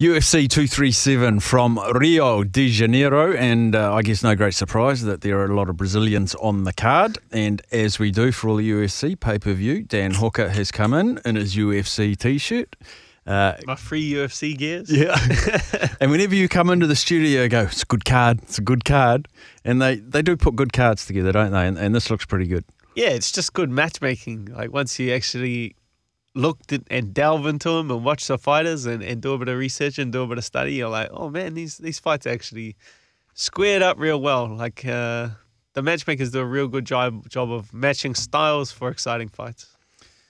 UFC 237 from Rio de Janeiro, and uh, I guess no great surprise that there are a lot of Brazilians on the card. And as we do for all the UFC pay per view, Dan Hooker has come in in his UFC t shirt. Uh, My free UFC gears. Yeah. and whenever you come into the studio, go, it's a good card, it's a good card. And they, they do put good cards together, don't they? And, and this looks pretty good. Yeah, it's just good matchmaking. Like once you actually look and delve into them and watch the fighters and, and do a bit of research and do a bit of study, you're like, oh man, these these fights actually squared up real well. Like uh, the matchmakers do a real good job job of matching styles for exciting fights.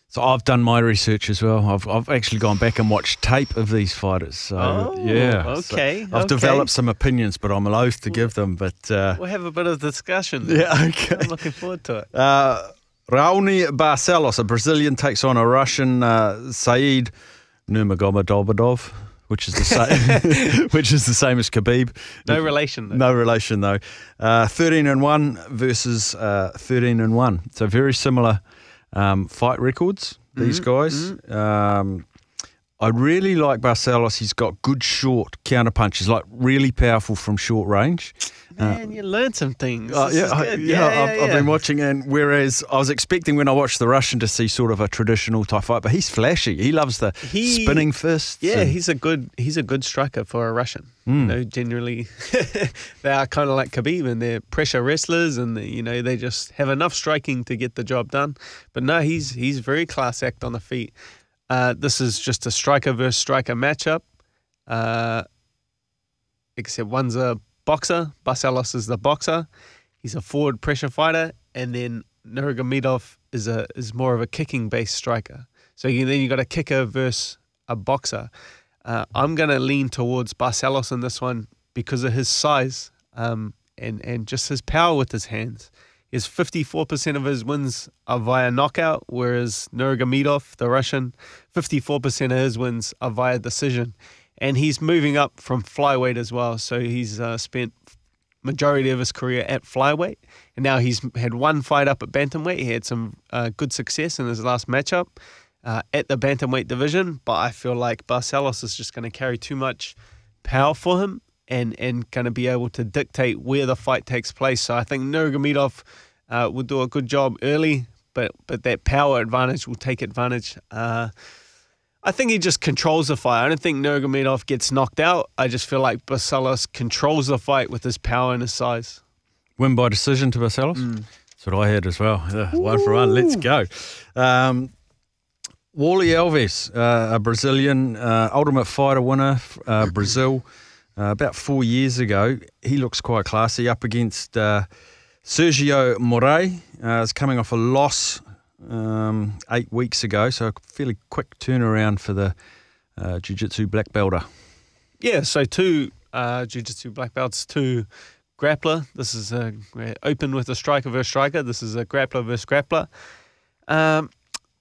So I've done my research as well. I've, I've actually gone back and watched tape of these fighters. So oh, yeah, okay. So I've okay. developed some opinions, but I'm loath to give them. But uh, we'll have a bit of discussion. Yeah, okay. I'm looking forward to it. Uh, Raoni Barcelos, a Brazilian, takes on a Russian uh, Said Nurmagomedov, which is the same, which is the same as Khabib. No relation. Though. No relation though. Uh, thirteen and one versus uh, thirteen and one. So very similar um, fight records. These mm-hmm. guys. Mm-hmm. Um, I really like Barcelos. He's got good short counter punches, like really powerful from short range. Man, uh, you learn some things. Uh, yeah, I, yeah, yeah, I've, yeah, I've, been watching, and whereas I was expecting when I watched the Russian to see sort of a traditional type fight, but he's flashy. He loves the he, spinning fists. Yeah, and, he's a good he's a good striker for a Russian. Mm. You know, generally they are kind of like Khabib, and they're pressure wrestlers, and they, you know they just have enough striking to get the job done. But no, he's he's very class act on the feet. Uh, this is just a striker versus striker matchup. Uh, except one's a boxer. Barcelos is the boxer. He's a forward pressure fighter, and then Nurmagomedov is a is more of a kicking based striker. So you, then you got a kicker versus a boxer. Uh, I'm gonna lean towards Barcelos in this one because of his size um, and and just his power with his hands. His 54% of his wins are via knockout, whereas Nurmagomedov, the Russian, 54% of his wins are via decision and he's moving up from flyweight as well. So he's uh, spent majority of his career at flyweight, and now he's had one fight up at bantamweight. He had some uh, good success in his last matchup uh, at the bantamweight division, but I feel like Barcelos is just going to carry too much power for him and and going to be able to dictate where the fight takes place. So I think Nurmagomedov uh, will do a good job early, but but that power advantage will take advantage. Uh, I think he just controls the fight. I don't think Nurmagomedov gets knocked out. I just feel like Barcelos controls the fight with his power and his size. Win by decision to Barcelos? Mm. That's what I had as well. one for one. Let's go. Um, Warlley Alves, uh, a Brazilian uh, Ultimate Fighter winner, uh, Brazil, uh, about four years ago. He looks quite classy up against uh, Sergio Moraes. Uh, is coming off a loss um, eight weeks ago, so a fairly quick turnaround for the uh, Jiu Jitsu black belter. Yeah, so two uh, Jiu Jitsu black belts, two grappler. This is a open with a striker versus striker. This is a grappler versus grappler. Um,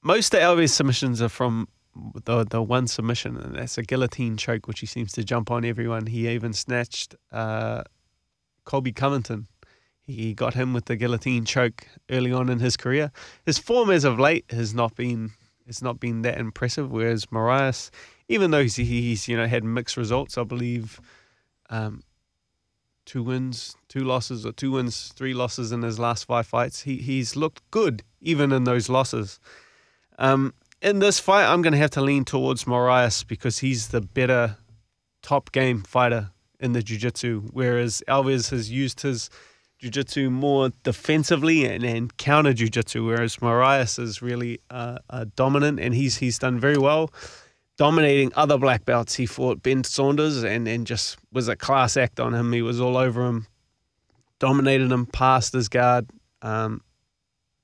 most of Alves submissions are from the the one submission, and that's a guillotine choke, which he seems to jump on everyone. He even snatched uh, Colby Covington he got him with the guillotine choke early on in his career. His form as of late has not been has not been that impressive. Whereas Moraes, even though he's, he's you know had mixed results, I believe um, two wins, two losses, or two wins, three losses in his last five fights. He he's looked good even in those losses. Um, in this fight, I'm going to have to lean towards Moraes because he's the better top game fighter in the jiu-jitsu, whereas Alves has used his jiu-jitsu more defensively and, and counter jiu-jitsu, whereas Moraes is really uh, uh, dominant and he's he's done very well dominating other black belts. He fought Ben Saunders and, and just was a class act on him. He was all over him, dominated him, passed his guard, um,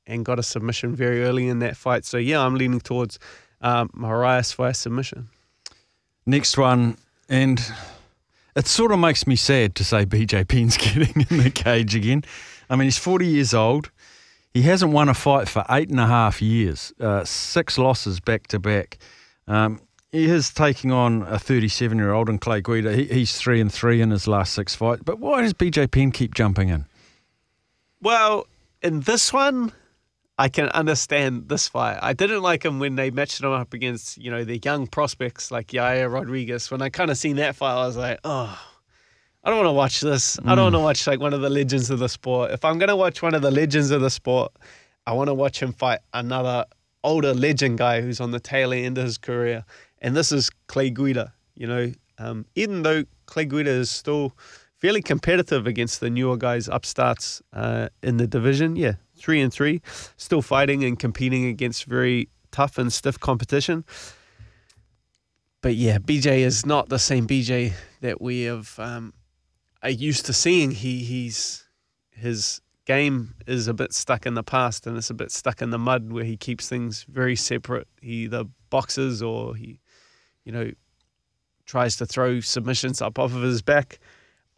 and got a submission very early in that fight. So, yeah, I'm leaning towards um, for a submission. Next one, and it sort of makes me sad to say BJ Penn's getting in the cage again. I mean, he's 40 years old. He hasn't won a fight for eight and a half years, uh, six losses back to back. Um, he is taking on a 37 year old in Clay Guida. He, he's three and three in his last six fights. But why does BJ Penn keep jumping in? Well, in this one, I can understand this fight. I didn't like him when they matched him up against, you know, the young prospects like Yair Rodriguez. When I kind of seen that fight, I was like, oh, I don't want to watch this. I don't want to watch like one of the legends of the sport. If I'm going to watch one of the legends of the sport, I want to watch him fight another older legend guy who's on the tail end of his career. And this is Clay Guida. You know, um, even though Clay Guida is still fairly competitive against the newer guys, upstarts uh, in the division. Yeah, three and three, still fighting and competing against very tough and stiff competition. But yeah, BJ is not the same BJ that we have um, are used to seeing. He he's his game is a bit stuck in the past and it's a bit stuck in the mud where he keeps things very separate. He either boxes or he, you know, tries to throw submissions up off of his back.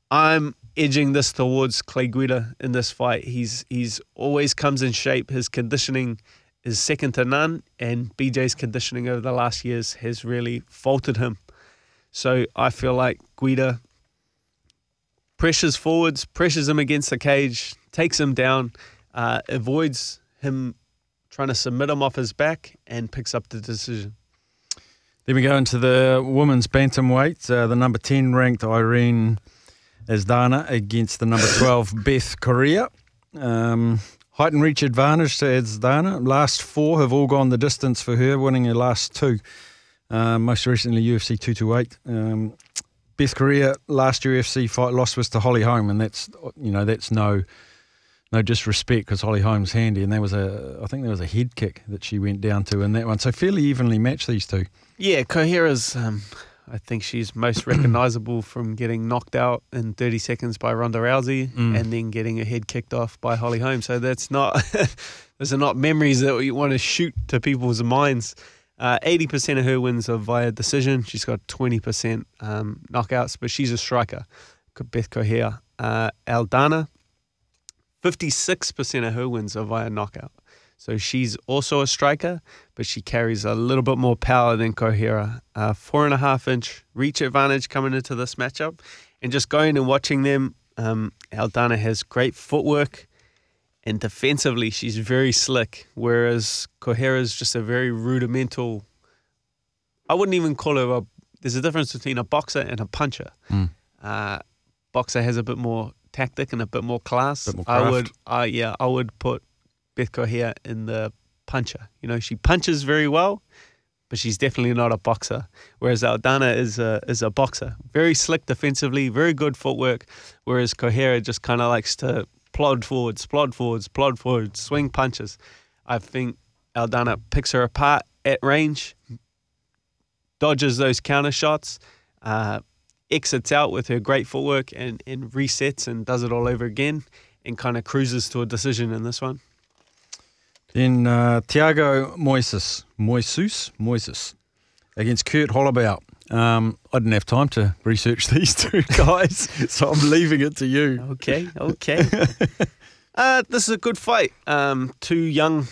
I'm edging this towards Clay Guida in this fight. He's he's always comes in shape. His conditioning is second to none, and BJ's conditioning over the last years has really faltered him. So I feel like Guida pressures forwards, pressures him against the cage, takes him down, uh, avoids him trying to submit him off his back, and picks up the decision. Then we go into the women's bantamweight. Uh, the number 10 ranked Irene Aldana against the number 12 Beth Correia. Um, height and reach advantage to Aldana. Last four have all gone the distance for her, winning her last two. Uh, most recently, UFC 228. Um, Beth Correia last year UFC fight loss was to Holly Holm, and that's you know that's no no disrespect because Holly Holm's handy, and there was a I think there was a head kick that she went down to in that one. So fairly evenly matched these two. Yeah, Correia's. Um, I think she's most recognisable from getting knocked out in 30 seconds by Ronda Rousey Mm. and then getting her head kicked off by Holly Holm. So that's not those are not memories that you want to shoot to people's minds. Uh, 80% of her wins are via decision. She's got 20% um, knockouts, but she's a striker. Beth Correia. Uh, Aldana, 56% of her wins are via knockout. So she's also a striker, but she carries a little bit more power than Correia. Uh, four and a half inch reach advantage coming into this matchup. And just going and watching them, um, Aldana has great footwork and defensively she's very slick, whereas Correia is just a very rudimental. I wouldn't even call her a. There's a difference between a boxer and a puncher. Mm. Uh, boxer has a bit more tactic and a bit more class. Bit more I would, uh, yeah, I would put Beth Correia in the puncher. You know, she punches very well, but she's definitely not a boxer. Whereas Aldana is a is a boxer, very slick defensively, very good footwork. Whereas Correia just kind of likes to plod forwards, plod forwards, plod forwards, swing punches. I think Aldana picks her apart at range, dodges those counter shots, uh, exits out with her great footwork, and, and resets and does it all over again, and kind of cruises to a decision in this one. Then uh, Tiago Moises, Moises, Moises against Kurt Holobaugh. Um, I didn't have time to research these two guys, so I'm leaving it to you. Okay, okay. uh, this is a good fight. Um, two young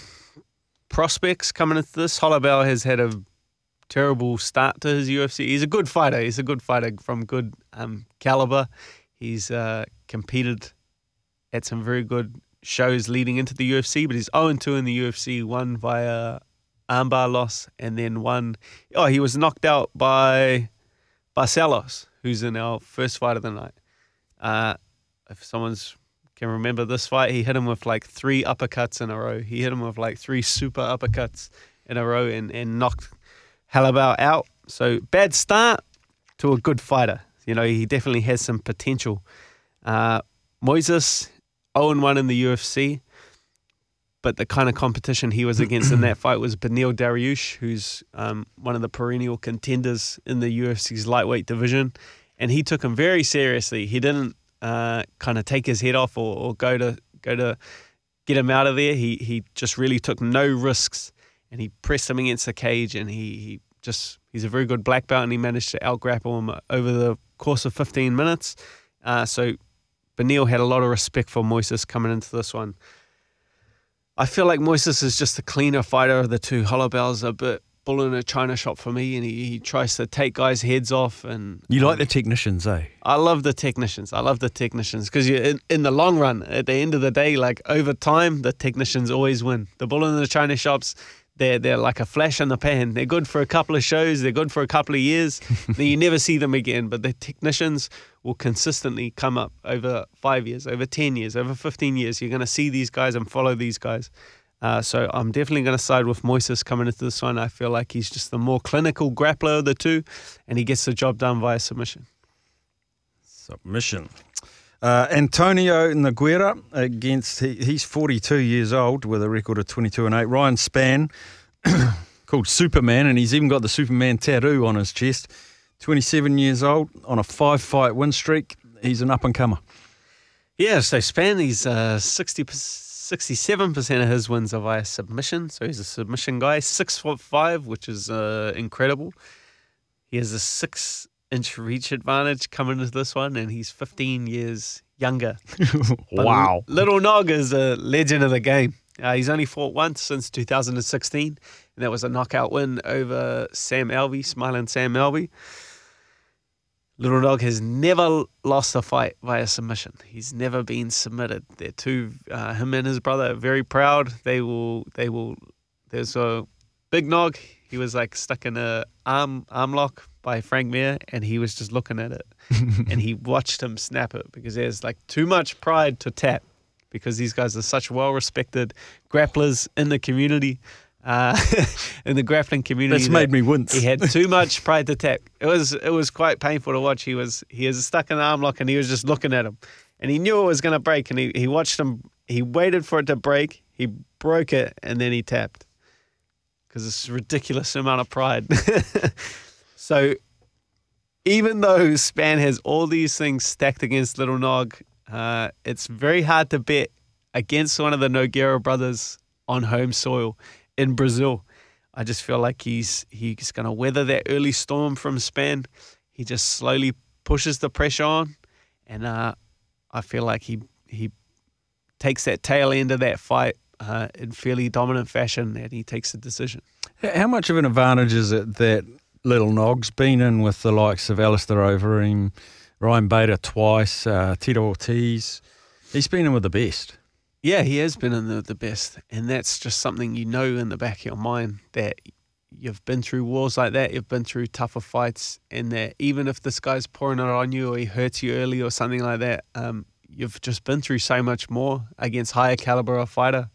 prospects coming into this. Holobaugh has had a terrible start to his UFC. He's a good fighter. He's a good fighter from good um, caliber. He's uh, competed at some very good shows leading into the UFC, but he's 0 2 in the UFC, one via armbar loss, and then one oh he was knocked out by Barcelos, who's in our first fight of the night. Uh, if someone's can remember this fight, he hit him with like three uppercuts in a row. He hit him with like three super uppercuts in a row and, and knocked Holobaugh out. So bad start to a good fighter. You know, he definitely has some potential. Uh, Moises, 0 1 in the UFC, but the kind of competition he was against in that fight was Beneil Dariush, who's um, one of the perennial contenders in the UFC's lightweight division. And he took him very seriously. He didn't uh, kind of take his head off or, or go to go to get him out of there. He he just really took no risks and he pressed him against the cage and he, he just he's a very good black belt and he managed to out grapple him over the course of 15 minutes. Uh, so Beneil had a lot of respect for Moises coming into this one. I feel like Moises is just the cleaner fighter of the two. Holobaugh's a bit bull in a china shop for me, and he, he tries to take guys' heads off. And You like the technicians, eh? I love the technicians. I love the technicians because you in, in the long run, at the end of the day, like over time, the technicians always win. The bull in the china shops, they're they're like a flash in the pan. They're good for a couple of shows. They're good for a couple of years. then you never see them again. But the technicians will consistently come up over five years, over ten years, over fifteen years. You're going to see these guys and follow these guys. Uh, so I'm definitely going to side with Moises coming into this one. I feel like he's just the more clinical grappler of the two, and he gets the job done via submission. Submission. Uh, Antonio Nogueira against he, he's 42 years old with a record of 22 and 8. Ryan Spann, called Superman, and he's even got the Superman tattoo on his chest. 27 years old on a five fight win streak. He's an up and comer. Yeah, so Spann, he's uh, 60 67% of his wins are via submission. So he's a submission guy, six foot five, which is uh, incredible. He has a six inch reach advantage coming into this one, and he's 15 years younger. But wow. Little Nog is a legend of the game. Uh, he's only fought once since 2016, and that was a knockout win over Sam Alvey, smiling Sam Alvey. Little Nog has never lost a fight via submission. He's never been submitted. They're two. Uh, him and his brother are very proud. They will. They will. There's a big Nog. He was like stuck in a arm arm lock by Frank Mir, and he was just looking at it, and he watched him snap it because there's like too much pride to tap, because these guys are such well respected grapplers in the community. Uh, in the grappling community, That's made me wince. he had too much pride to tap. It was it was quite painful to watch. He was he was stuck in the arm lock and he was just looking at him, and he knew it was going to break. And he, he watched him. He waited for it to break. He broke it and then he tapped because it's a ridiculous amount of pride. So even though Spann has all these things stacked against Little Nog, uh, it's very hard to bet against one of the Nogueira brothers on home soil in Brazil. I just feel like he's he's going to weather that early storm from Spann. He just slowly pushes the pressure on, and uh, I feel like he he takes that tail end of that fight uh, in fairly dominant fashion, and he takes the decision. How much of an advantage is it that Little Nog's been in with the likes of Alistair Overeem, Ryan Bader twice, uh, Tito Ortiz? He's been in with the best. Yeah, he has been in the, the best. And that's just something you know in the back of your mind that you've been through wars like that, you've been through tougher fights, and that even if this guy's pouring it on you or he hurts you early or something like that, um, you've just been through so much more against higher caliber of fighter.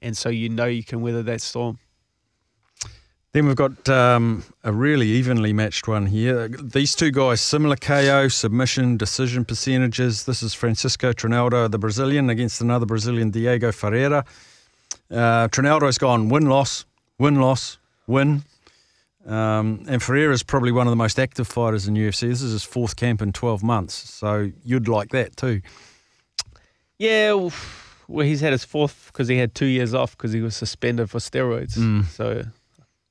And so you know you can weather that storm. Then we've got um, a really evenly matched one here. These two guys, similar KO, submission, decision percentages. This is Francisco Trinaldo, the Brazilian, against another Brazilian, Diego Ferreira. Uh, Trinaldo's gone win loss, win loss, win. Um, and Ferreira's probably one of the most active fighters in UFC. This is his fourth camp in 12 months. So you'd like that too. Yeah, well, he's had his fourth because he had two years off because he was suspended for steroids. Mm. So,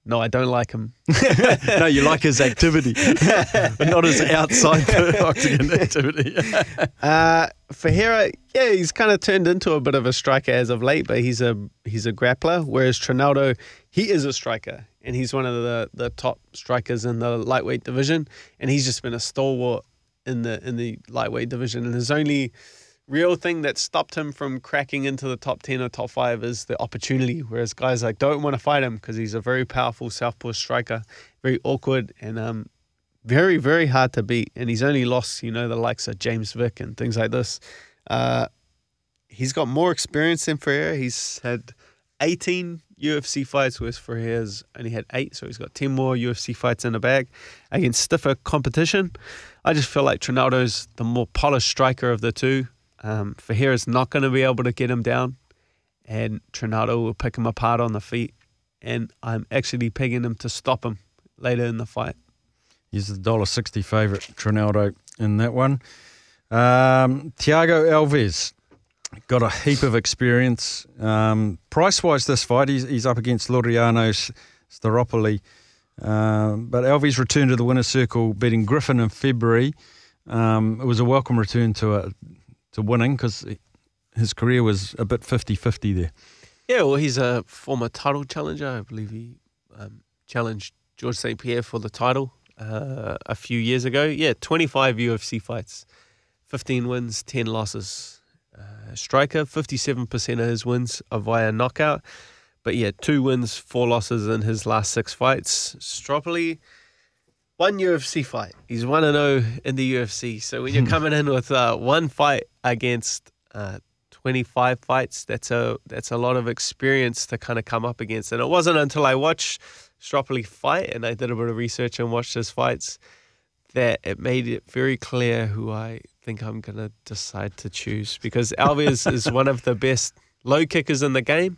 no, I don't like him. no, you like his activity, but not his outside octagon activity. Uh, Ferreira, yeah, he's kind of turned into a bit of a striker as of late, but he's a he's a grappler. Whereas Trinaldo, he is a striker, and he's one of the, the top strikers in the lightweight division, and he's just been a stalwart in the in the lightweight division. And his only real thing that stopped him from cracking into the top ten or top five is the opportunity. Whereas guys like don't want to fight him because he's a very powerful southpaw striker, very awkward and um very, very hard to beat. And he's only lost, you know, the likes of James Vick and things like this. Uh, he's got more experience than Ferreira. He's had 18 UFC fights, whereas Ferreira's only had eight. So he's got 10 more UFC fights in the bag against stiffer competition. I just feel like Trinaldo's the more polished striker of the two. Um, Ferreira's not going to be able to get him down. And Trinaldo will pick him apart on the feet. And I'm actually pegging him to stop him later in the fight. He's the dollar sixty favourite, Trinaldo, in that one. Um, Tiago Alves got a heap of experience. Um, price wise, this fight, he's, he's up against Laureano Staropoli. Um, but Alves returned to the winner's circle, beating Griffin in February. Um, it was a welcome return to a, to winning because his career was a bit 50 50 there. Yeah, well, he's a former title challenger. I believe he um, challenged George St. Pierre for the title uh, a few years ago. Yeah, 25 UFC fights, 15 wins, 10 losses. Uh, striker, 57% of his wins are via knockout. But yeah, two wins, four losses in his last six fights. Stropoli, one UFC fight. He's 1 0 in the UFC. So when you're coming in with uh, one fight against uh, 25 fights, that's a that's a lot of experience to kind of come up against. And it wasn't until I watched Stropoli fight and I did a bit of research and watched his fights that it made it very clear who I think I'm going to decide to choose because Alves is one of the best low kickers in the game.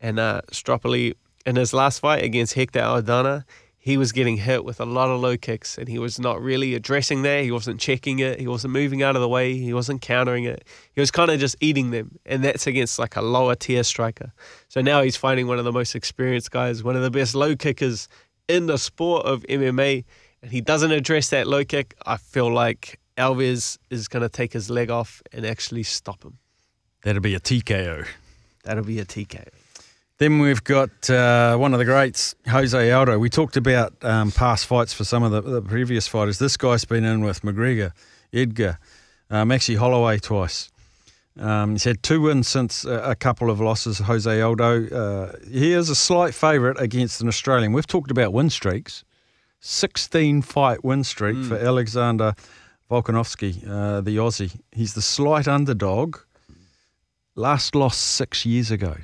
And uh, Stropoli, in his last fight against Hector Aldana, he was getting hit with a lot of low kicks and he was not really addressing that. He wasn't checking it. He wasn't moving out of the way. He wasn't countering it. He was kind of just eating them. And that's against like a lower tier striker. So now he's fighting one of the most experienced guys, one of the best low kickers in the sport of MMA. And he doesn't address that low kick. I feel like Alves is going to take his leg off and actually stop him. That'll be a TKO. That'll be a TK. Then we've got uh, one of the greats, Jose Aldo. We talked about um, past fights for some of the, the previous fighters. This guy's been in with McGregor, Edgar, um, actually Holloway twice. Um, he's had two wins since a, a couple of losses, Jose Aldo. Uh, he is a slight favourite against an Australian. We've talked about win streaks. 16 fight win streak for Alexander Volkanovski, uh, the Aussie. He's the slight underdog. Last lost six years ago.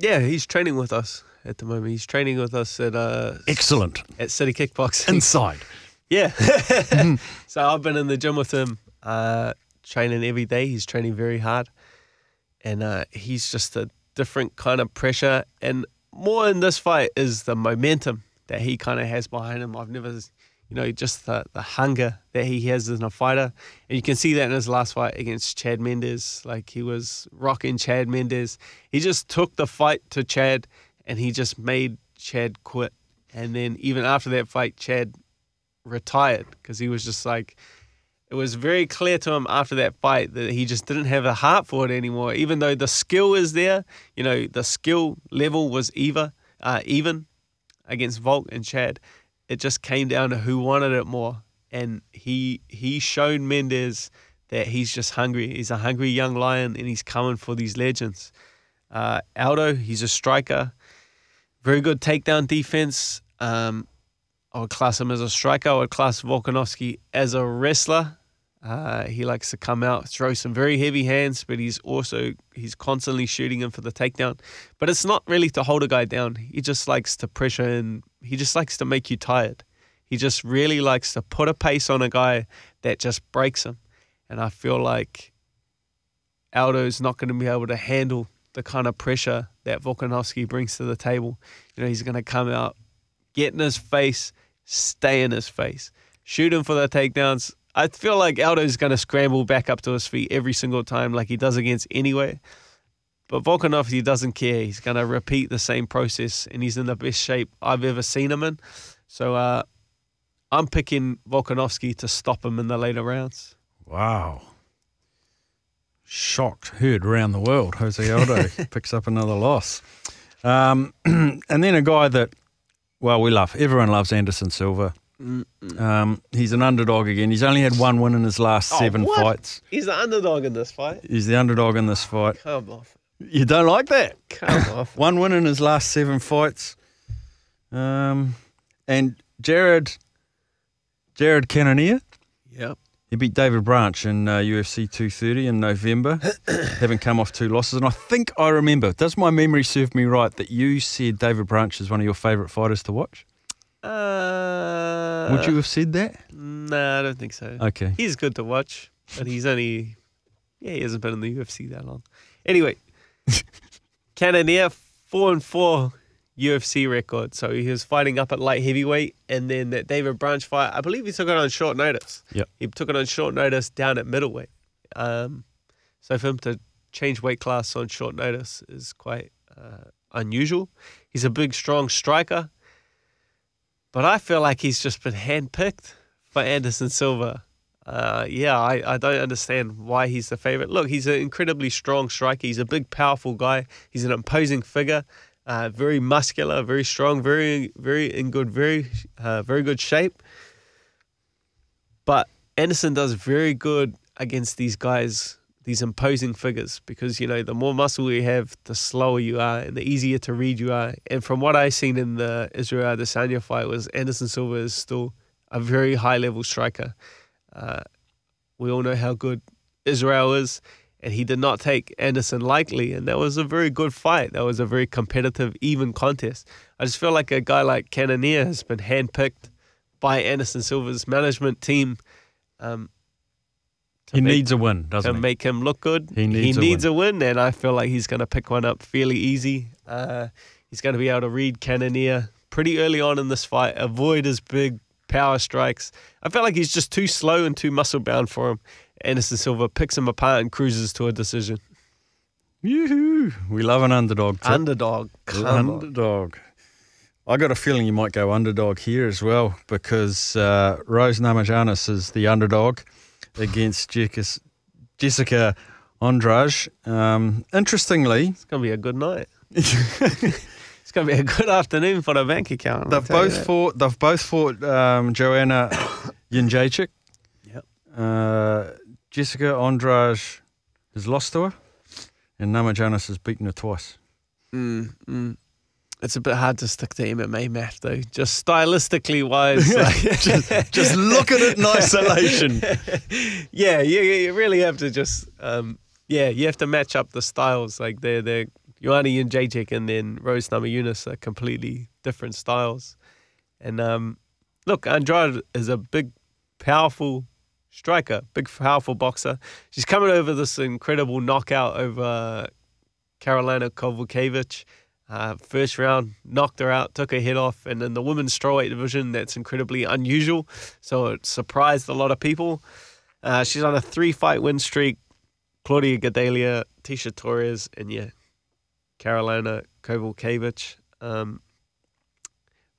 Yeah, he's training with us at the moment. He's training with us at uh, Excellent. at City Kickboxing. Inside. Yeah. so I've been in the gym with him, uh, training every day. He's training very hard. And uh, he's just a different kind of pressure. And more in this fight is the momentum that he kind of has behind him. I've never, you know, just the, the hunger that he has as a fighter. And you can see that in his last fight against Chad Mendes. Like he was rocking Chad Mendes. He just took the fight to Chad and he just made Chad quit. And then even after that fight, Chad retired because he was just like it was very clear to him after that fight that he just didn't have a heart for it anymore even though the skill is there you know the skill level was even uh, even against Volk and Chad it just came down to who wanted it more and he he showed Mendes that he's just hungry he's a hungry young lion and he's coming for these legends uh, Aldo he's a striker very good takedown defense um, I would class him as a striker. I would class Volkanovski as a wrestler. Uh, he likes to come out, throw some very heavy hands, but he's also he's constantly shooting him for the takedown. But it's not really to hold a guy down. He just likes to pressure and he just likes to make you tired. He just really likes to put a pace on a guy that just breaks him. And I feel like Aldo's not going to be able to handle the kind of pressure that Volkanovski brings to the table. You know, he's going to come out, get in his face, stay in his face, shoot him for the takedowns. I feel like Aldo's going to scramble back up to his feet every single time, like he does against anyway. But Volkanovski doesn't care. He's going to repeat the same process, and he's in the best shape I've ever seen him in. So uh, I'm picking Volkanovski to stop him in the later rounds. Wow. Shocked, heard around the world. Jose Aldo picks up another loss. Um, and then a guy that, well, we love. Everyone loves Anderson Silva. Um, he's an underdog again. He's only had one win in his last Oh, seven what? fights. He's the underdog in this fight. He's the underdog in this fight. Come off. You don't like that? Come off. One win in his last seven fights. Um, and Jared, Jared Cannonier, Yep. he beat David Branch in uh, UFC 230 in November, having come off two losses. And I think I remember, does my memory serve me right, that you said David Branch is one of your favourite fighters to watch? Uh, Would you have said that? Nah, I don't think so. Okay. He's good to watch, but he's only yeah, he hasn't been in the UFC that long. Anyway, Cannonier four and four UFC record. So he was fighting up at light heavyweight, and then that David Branch fight, I believe he took it on short notice. Yep. He took it on short notice down at middleweight. Um, so for him to change weight class on short notice is quite uh, unusual. He's a big, strong striker, but I feel like he's just been handpicked for Anderson Silva. Uh, yeah, I, I don't understand why he's the favorite. Look, he's an incredibly strong striker. He's a big, powerful guy. He's an imposing figure. Uh, very muscular, very strong, very very in good, very uh, very good shape. But Anderson does very good against these guys, these imposing figures, because you know the more muscle you have, the slower you are, and the easier to read you are. And from what I've seen in the Israel Adesanya fight, was Anderson Silva is still a very high level striker. Uh, we all know how good Israel is, and he did not take Anderson lightly. And that was a very good fight. That was a very competitive, even contest. I just feel like a guy like Cannonier has been handpicked by Anderson Silva's management team. Um, he make, needs a win, doesn't he? to make him look good. He needs, he needs a, win. a, win. and I feel like he's going to pick one up fairly easy. Uh, he's going to be able to read Cannonier pretty early on in this fight, avoid his big power strikes. I felt like he's just too slow and too muscle bound for him. Anderson Silva picks him apart and cruises to a decision. Yoo-hoo. We love an underdog. Tip. Underdog. Underdog. I got a feeling you might go underdog here as well because uh, Rose Namajunas is the underdog against Jessica Andrade. Um, interestingly, it's going to be a good night. it's going to be a good afternoon for the bank account. They've both fought. They've both fought um, Joanna Jędrzejczyk. Yep. Uh, Jessica Andrade has lost to her, and Namajunas has beaten her twice. Mm, mm. It's a bit hard to stick to MMA math, though. Just stylistically wise, like, just, just, look at it in isolation. yeah, you, you really have to just, um, yeah, you have to match up the styles. Like they're they're Joanna Jędrzejczyk and then Rose Namajunas are completely different styles. And um, look, Andrade is a big, powerful striker, big, powerful boxer. She's coming over this incredible knockout over Karolina Kowalkiewicz. Uh, first round, knocked her out, took her head off, and in the women's strawweight division, that's incredibly unusual. So it surprised a lot of people. Uh, she's on a three-fight win streak. Claudia Gadelha, Tecia Torres, and yeah, Karolina Kowalkiewicz. Um,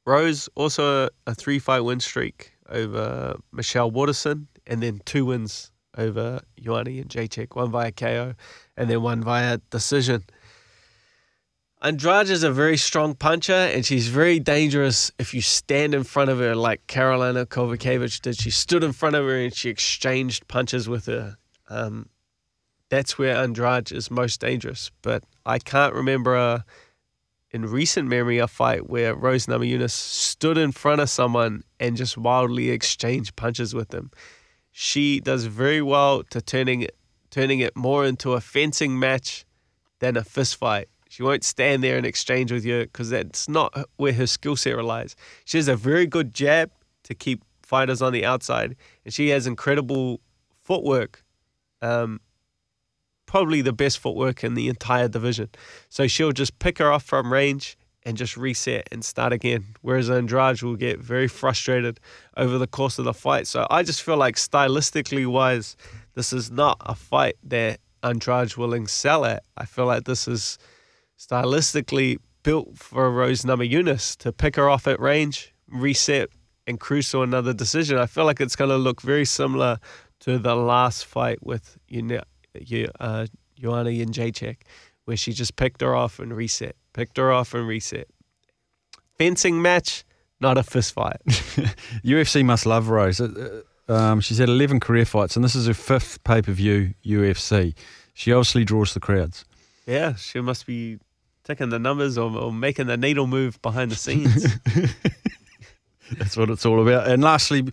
Rose also a, a three-fight win streak over Michelle Waterson and then two wins over Joanna and Jędrzejczyk, one via KO and then one via decision. Andrade is a very strong puncher, and she's very dangerous if you stand in front of her like Karolina Kowalkiewicz did. She stood in front of her and she exchanged punches with her. Um, that's where Andrade is most dangerous. But I can't remember a, in recent memory a fight where Rose Namajunas stood in front of someone and just wildly exchanged punches with them she does very well to turning it, turning it more into a fencing match than a fist fight. She won't stand there and exchange with you because that's not where her skill set relies. She has a very good jab to keep fighters on the outside, and she has incredible footwork. Um, probably the best footwork in the entire division. So she'll just pick her off from range and just reset and start again. Whereas Andrade will get very frustrated over the course of the fight. So I just feel like stylistically wise, this is not a fight that Andrade will excel at. I feel like this is stylistically built for Rose Namajunas to pick her off at range, reset, and cruise to another decision. I feel like it's going to look very similar to the last fight with know, uh, Joanna Jędrzejczyk, where she just picked her off and reset picked her off and reset. Fencing match, not a fist fight. UFC must love Rose. Uh, uh, um, she's had 11 career fights, and this is her fifth pay per view UFC. She obviously draws the crowds. Yeah, she must be taking the numbers or, or making the needle move behind the scenes. That's what it's all about. And lastly,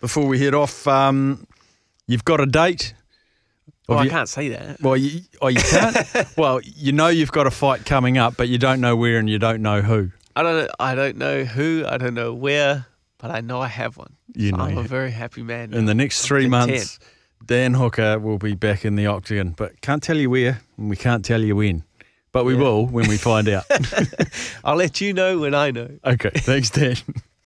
before we head off, um, you've got a date well, I can't say that. Well, you, oh, you can't. well, you know you've got a fight coming up, but you don't know where and you don't know who. I don't. I don't know who. I don't know where, but I know I have one. You so know, I'm a very happy man. In the next 3 months, Dan Hooker will be back in the octagon, but can't tell you where, and we can't tell you when. But we yeah. will when we find out. I'll let you know when I know. Okay. Thanks, Dan.